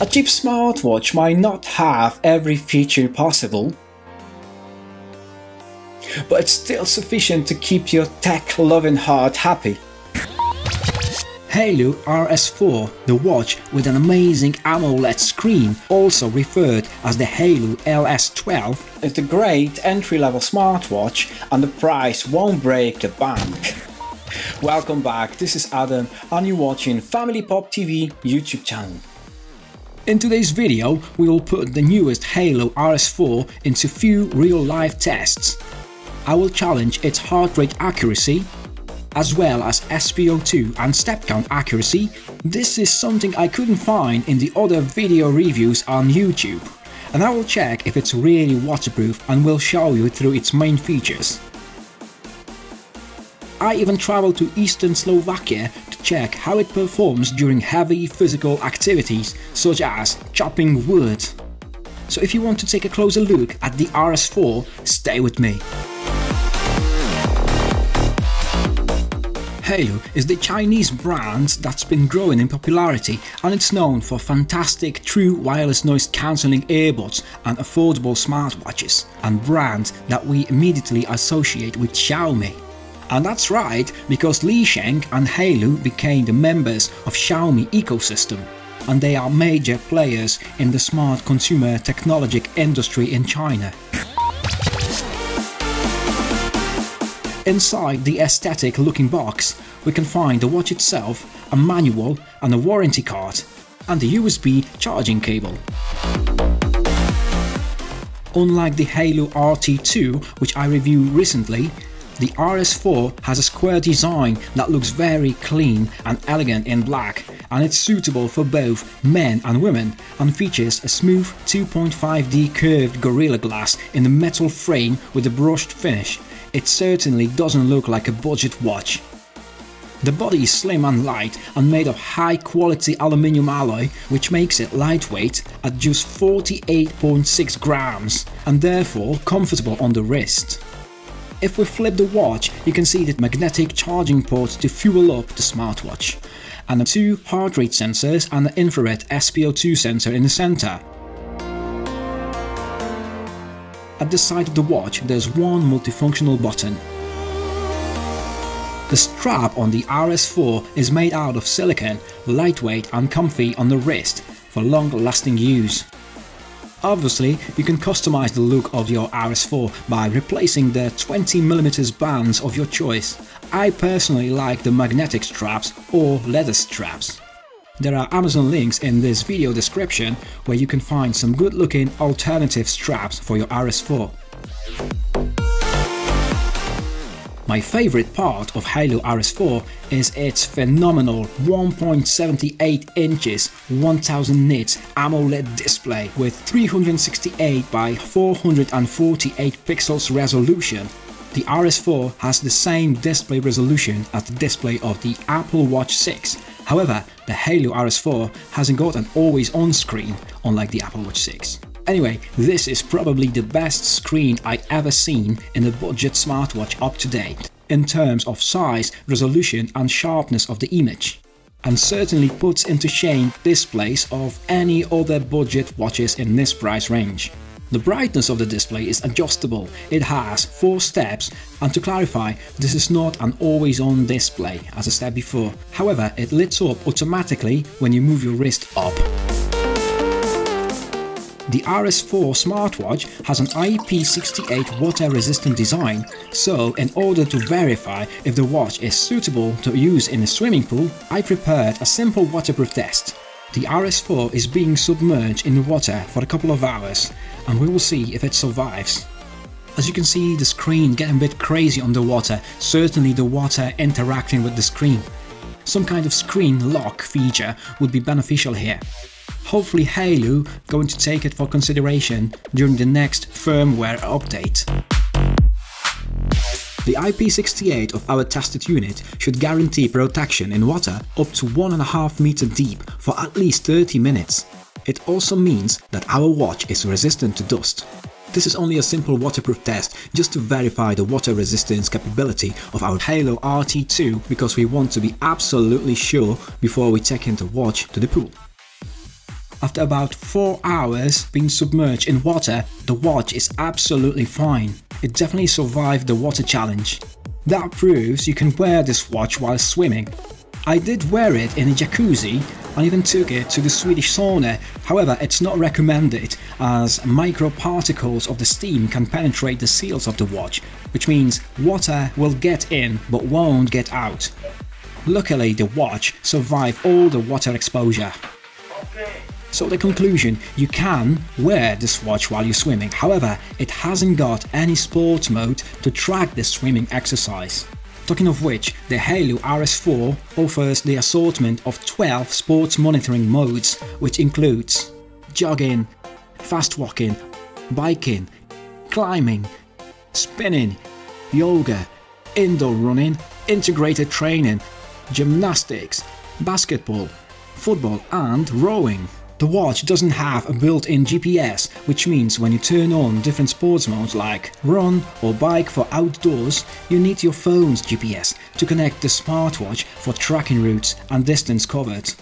A cheap smartwatch might not have every feature possible, but it's still sufficient to keep your tech-loving heart happy. Haylou RS4, the watch with an amazing AMOLED screen, also referred as the Haylou LS12, is a great entry-level smartwatch and the price won't break the bank. Welcome back, this is Adam and you're watching Family Pop TV YouTube channel. In today's video, we will put the newest Haylou RS4 into few real-life tests. I will challenge its heart rate accuracy, as well as SpO2 and step count accuracy. This is something I couldn't find in the other video reviews on YouTube. And I will check if it's really waterproof and will show you through its main features. I even traveled to eastern Slovakia to check how it performs during heavy physical activities such as chopping wood. So if you want to take a closer look at the RS4, stay with me. Haylou is the Chinese brand that's been growing in popularity and it's known for fantastic true wireless noise cancelling earbuds and affordable smartwatches, and brand that we immediately associate with Xiaomi. And that's right, because Li Sheng and Haylou became the members of Xiaomi ecosystem, and they are major players in the smart consumer technology industry in China. Inside the aesthetic looking box, we can find the watch itself, a manual and a warranty card, and the USB charging cable. Unlike the Haylou RT2, which I reviewed recently, the RS4 has a square design that looks very clean and elegant in black and it's suitable for both men and women and features a smooth 2.5D curved Gorilla Glass in the metal frame with a brushed finish it certainly doesn't look like a budget watch. The body is slim and light and made of high quality aluminium alloy which makes it lightweight at just 48.6 grams and therefore comfortable on the wrist. If we flip the watch, you can see the magnetic charging port to fuel up the smartwatch, and the two heart rate sensors and the infrared SpO2 sensor in the center. At the side of the watch there's one multifunctional button. The strap on the RS4 is made out of silicone, lightweight and comfy on the wrist for long-lasting use. Obviously, you can customize the look of your RS4 by replacing the 20mm bands of your choice. I personally like the magnetic straps or leather straps. There are Amazon links in this video description where you can find some good looking alternative straps for your RS4. My favorite part of Haylou RS4 is its phenomenal 1.78 inches 1000 nits AMOLED display with 368 by 448 pixels resolution the RS4 has the same display resolution as the display of the Apple Watch 6. However, the Haylou RS4 hasn't got an always-on screen, unlike the Apple Watch 6. Anyway, this is probably the best screen I ever seen in a budget smartwatch up to date, in terms of size, resolution and sharpness of the image and certainly puts into shame displays of any other budget watches in this price range. The brightness of the display is adjustable, it has 4 steps and to clarify, this is not an always on display as I said before, however it lights up automatically when you move your wrist up. The RS4 smartwatch has an IP68 water resistant design, so in order to verify if the watch is suitable to use in a swimming pool, I prepared a simple waterproof test. The RS4 is being submerged in the water for a couple of hours and we will see if it survives. As you can see the screen getting a bit crazy underwater, certainly the water interacting with the screen. Some kind of screen lock feature would be beneficial here. Hopefully Haylou going to take it for consideration during the next firmware update. The IP68 of our tested unit should guarantee protection in water up to 1.5 meter deep for at least 30 minutes. It also means that our watch is resistant to dust. This is only a simple waterproof test just to verify the water resistance capability of our Haylou RT2 because we want to be absolutely sure before we take in the watch to the pool. After about 4 hours being submerged in water, the watch is absolutely fine. It definitely survived the water challenge. That proves you can wear this watch while swimming. I did wear it in a jacuzzi and even took it to the Swedish sauna, however it's not recommended as microparticles of the steam can penetrate the seals of the watch, which means water will get in but won't get out. Luckily the watch survived all the water exposure. So the conclusion, you can wear this watch while you're swimming, however it hasn't got any sports mode to track the swimming exercise. Talking of which, the Haylou RS4 offers the assortment of 12 sports monitoring modes, which includes jogging, fast walking, biking, climbing, spinning, yoga, indoor running, integrated training, gymnastics, basketball, football and rowing. The watch doesn't have a built-in GPS, which means when you turn on different sports modes like run or bike for outdoors, you need your phone's GPS to connect the smartwatch for tracking routes and distance covered.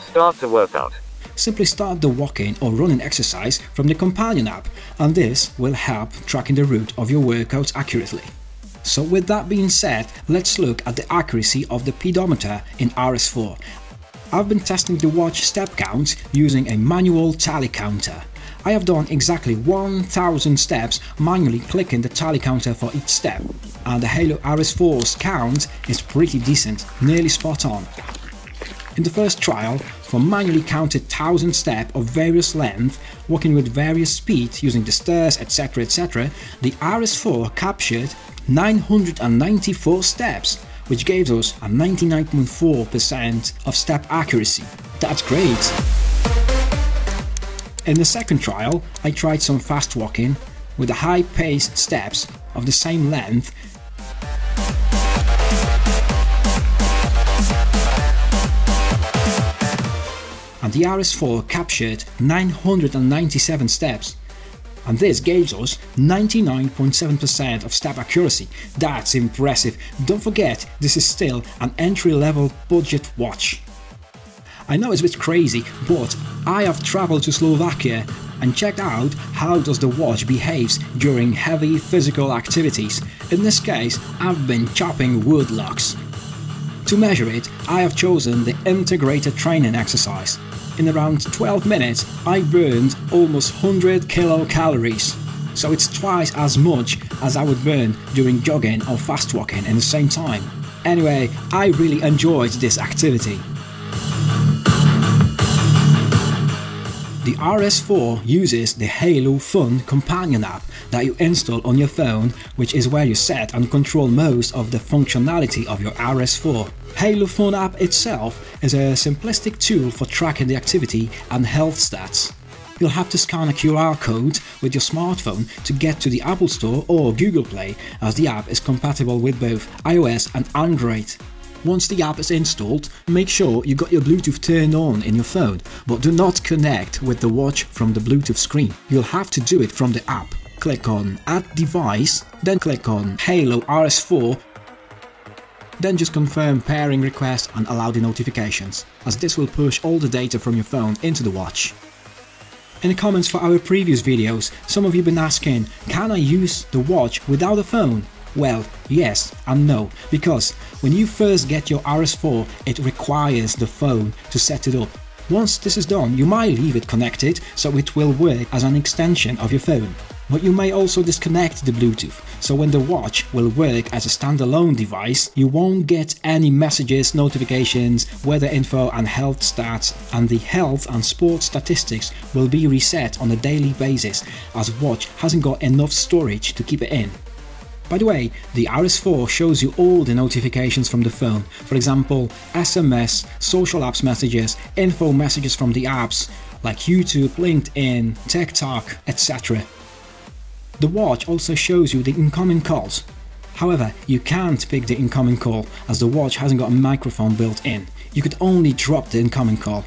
Start the workout. Simply start the walking or running exercise from the companion app and this will help tracking the route of your workouts accurately. So with that being said, let's look at the accuracy of the pedometer in RS4 I've been testing the watch step count using a manual tally counter. I have done exactly 1000 steps manually clicking the tally counter for each step, and the Haylou RS4's count is pretty decent, nearly spot on. In the first trial, for manually counted 1000 steps of various length, walking with various speed using the stairs etc etc, the RS4 captured 994 steps, which gave us a 99.4% of step accuracy. That's great! In the second trial, I tried some fast walking with the high pace steps of the same length and the RS4 captured 997 steps and this gives us 99.7% of step accuracy. That's impressive. Don't forget, this is still an entry-level budget watch. I know it's a bit crazy, but I have traveled to Slovakia and checked out how does the watch behaves during heavy physical activities. In this case, I've been chopping wood logs. To measure it, I have chosen the integrated training exercise in around 12 minutes, I burned almost 100 kilocalories. So it's twice as much as I would burn during jogging or fast walking in the same time. Anyway, I really enjoyed this activity. The RS4 uses the Haylou Fun companion app that you install on your phone, which is where you set and control most of the functionality of your RS4. Haylou Fun app itself is a simplistic tool for tracking the activity and health stats. You'll have to scan a QR code with your smartphone to get to the Apple Store or Google Play as the app is compatible with both iOS and Android. Once the app is installed, make sure you got your Bluetooth turned on in your phone, but do not connect with the watch from the Bluetooth screen. You'll have to do it from the app. Click on Add Device, then click on Haylou RS4 then just confirm pairing request and allow the notifications, as this will push all the data from your phone into the watch. In the comments for our previous videos, some of you been asking, can I use the watch without a phone? Well, yes and no, because when you first get your RS4, it requires the phone to set it up. Once this is done, you might leave it connected so it will work as an extension of your phone. But you may also disconnect the Bluetooth, so when the watch will work as a standalone device, you won't get any messages, notifications, weather info and health stats, and the health and sports statistics will be reset on a daily basis as watch hasn't got enough storage to keep it in. By the way, the RS4 shows you all the notifications from the phone, for example SMS, social apps messages, info messages from the apps like YouTube, LinkedIn, TikTok, etc. The watch also shows you the incoming calls. However, you can't pick the incoming call as the watch hasn't got a microphone built in. You could only drop the incoming call.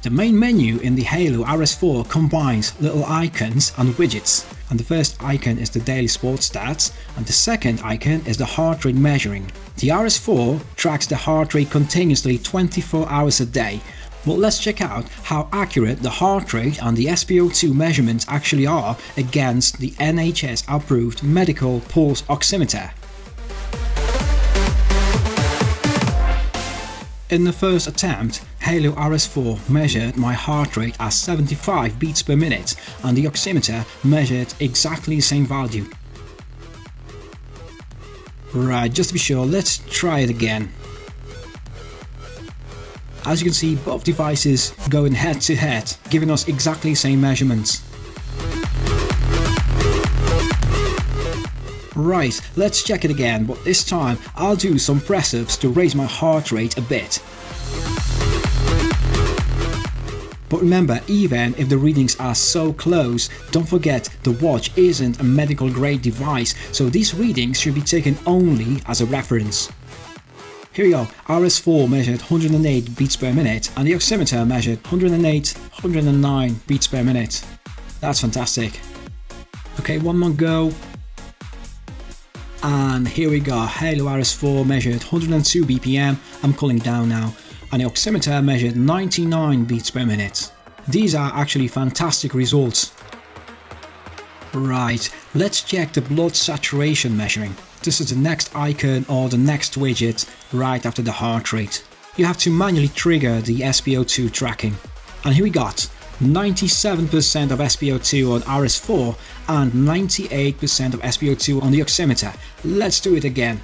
The main menu in the Haylou RS4 combines little icons and widgets, and the first icon is the daily sports stats, and the second icon is the heart rate measuring. The RS4 tracks the heart rate continuously 24 hours a day, but let's check out how accurate the heart rate and the SpO2 measurements actually are against the NHS approved medical pulse oximeter. In the first attempt, Haylou RS4 measured my heart rate as 75 beats per minute and the oximeter measured exactly the same value. Right, just to be sure, let's try it again. As you can see, both devices going head to head, giving us exactly the same measurements. Right, let's check it again, but this time I'll do some press-ups to raise my heart rate a bit. But remember, even if the readings are so close, don't forget the watch isn't a medical grade device, so these readings should be taken only as a reference. Here we go, RS4 measured 108 beats per minute and the oximeter measured 108, 109 beats per minute. That's fantastic. Okay, one more go. And here we go, Haylou RS4 measured 102 BPM, I'm cooling down now, and the oximeter measured 99 beats per minute. These are actually fantastic results. Right, let's check the blood saturation measuring. This is the next icon or the next widget right after the heart rate. You have to manually trigger the SpO2 tracking. And here we got 97% of SpO2 on RS4 and 98% of SpO2 on the oximeter. Let's do it again.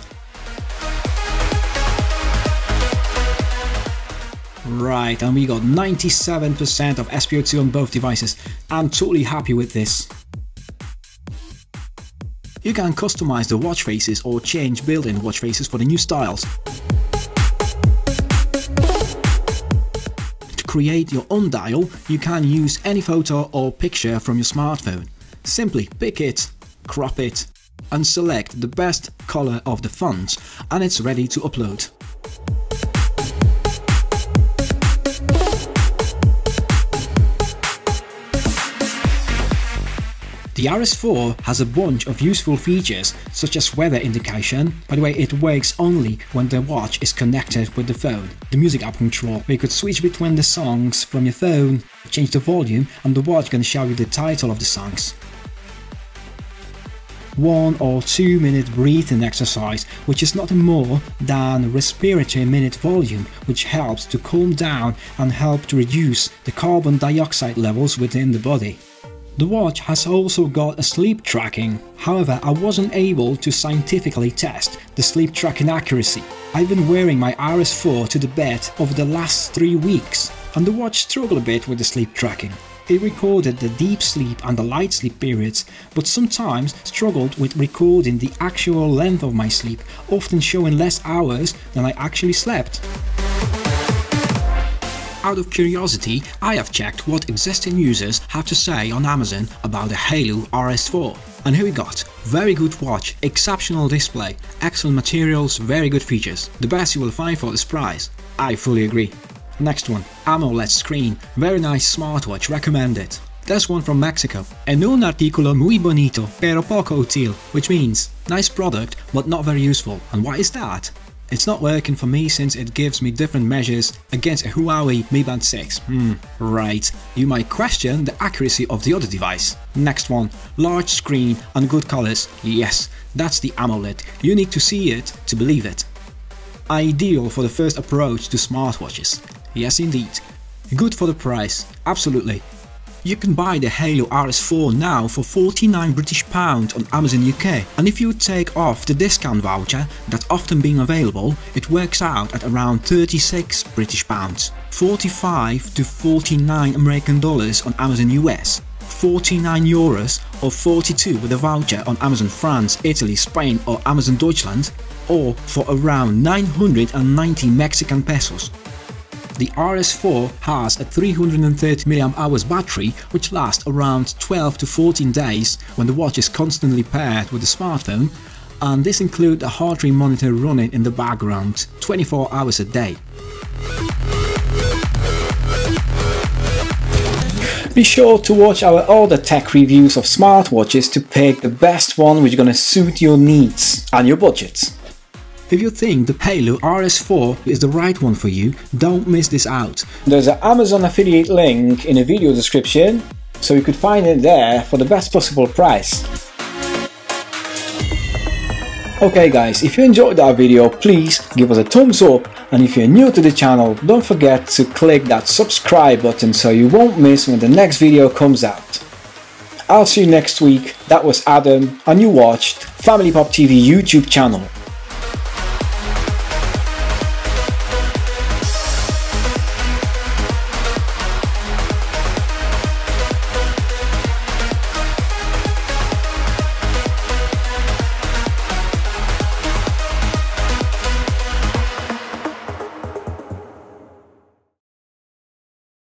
Right, and we got 97% of SpO2 on both devices. I'm totally happy with this. You can customize the watch faces or change built-in watch faces for the new styles. To create your own dial, you can use any photo or picture from your smartphone. Simply pick it, crop it, and select the best color of the font and it's ready to upload. The RS4 has a bunch of useful features such as weather indication, by the way it works only when the watch is connected with the phone, the music app control where you could switch between the songs from your phone, change the volume and the watch can show you the title of the songs. One or two minute breathing exercise which is nothing more than respiratory minute volume which helps to calm down and help to reduce the carbon dioxide levels within the body. The watch has also got a sleep tracking, however I wasn't able to scientifically test the sleep tracking accuracy. I've been wearing my RS4 to the bed over the last 3 weeks and the watch struggled a bit with the sleep tracking. It recorded the deep sleep and the light sleep periods, but sometimes struggled with recording the actual length of my sleep, often showing less hours than I actually slept. Out of curiosity, I have checked what existing users have to say on Amazon about the Haylou RS4. And here we got, very good watch, exceptional display, excellent materials, very good features, the best you will find for this price. I fully agree. Next one, AMOLED screen, very nice smartwatch, recommended. There's one from Mexico. En un artículo muy bonito, pero poco útil, which means, nice product, but not very useful. And why is that? It's not working for me since it gives me different measures against a Huawei Mi Band 6. Hmm, right. You might question the accuracy of the other device. Next one, large screen and good colors. Yes, that's the AMOLED. You need to see it to believe it. Ideal for the first approach to smartwatches. Yes indeed. Good for the price, absolutely. You can buy the Haylou RS4 now for 49 British pounds on Amazon UK and if you take off the discount voucher that's often being available, it works out at around 36 British pounds, 45 to 49 American dollars on Amazon US. 49 euros or 42 with a voucher on Amazon France, Italy, Spain or Amazon Deutschland or for around 990 Mexican pesos. The RS4 has a 330 mAh battery which lasts around 12 to 14 days when the watch is constantly paired with the smartphone and this includes a heart rate monitor running in the background 24 hours a day. Be sure to watch our other tech reviews of smartwatches to pick the best one which is going to suit your needs and your budget. If you think the Haylou RS4 is the right one for you, don't miss this out. There's an Amazon affiliate link in the video description, so you could find it there for the best possible price. Okay guys, if you enjoyed our video, please give us a thumbs up and if you're new to the channel, don't forget to click that subscribe button so you won't miss when the next video comes out. I'll see you next week. That was Adam and you watched Family Pop TV YouTube channel.